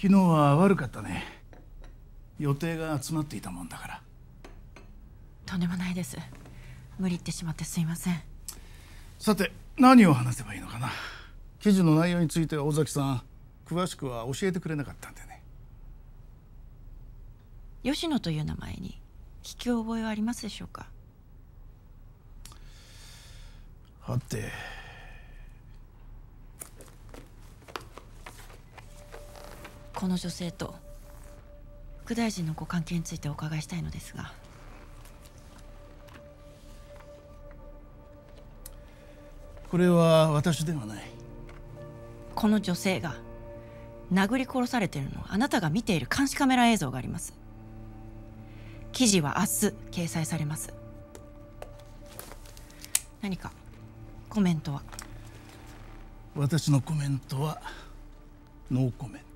昨日は悪かったね。予定が集まっていたもんだから。とんでもないです。無理言ってしまってすいません。さて何を話せばいいのかな。記事の内容については尾崎さん詳しくは教えてくれなかったんでね。吉野という名前に聞き覚えはありますでしょうか？はてこの女性と副大臣のご関係についてお伺いしたいのですが。これは私ではない。この女性が殴り殺されているのをあなたが見ている監視カメラ映像があります。記事は明日掲載されます。何かコメントは？私のコメントはノーコメント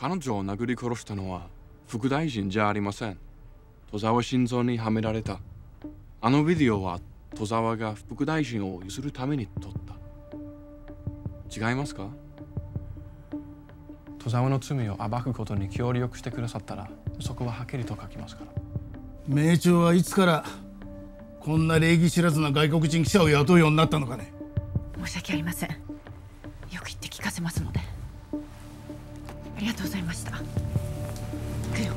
彼女を殴り殺したのは副大臣じゃありません。戸沢心臓にはめられた。あのビデオは戸沢が副大臣を譲るために撮った。違いますか？戸沢の罪を暴くことに協力してくださったらそこははっきりと書きますから。名調はいつからこんな礼儀知らずな外国人記者を雇うようになったのかね？申し訳ありません。よく言って聞かせますので。あ りがとうございました行くよ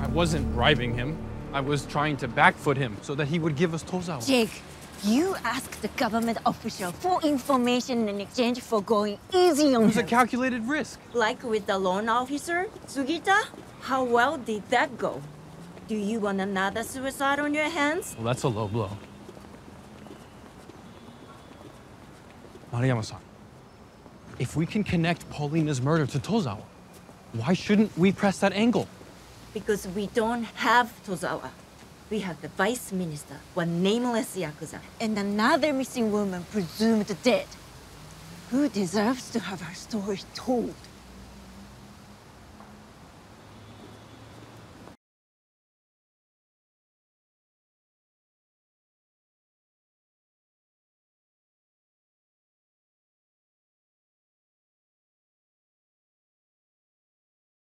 I wasn't bribing him. I was trying to backfoot him so that he would give us Tozawa. Jake, you asked the government official for information in exchange for going easy It on was a him. calculated risk. Like with the loan officer, Sugita? How well did that go? Do you want another suicide on your hands? Well, that's a low blow. Mariyama-san, if we can connect Paulina's murder to Tozawa, why shouldn't we press that angle? Because we don't have Tozawa. We have the vice minister, one nameless Yakuza. And another missing woman presumed dead. Who deserves to have her story told?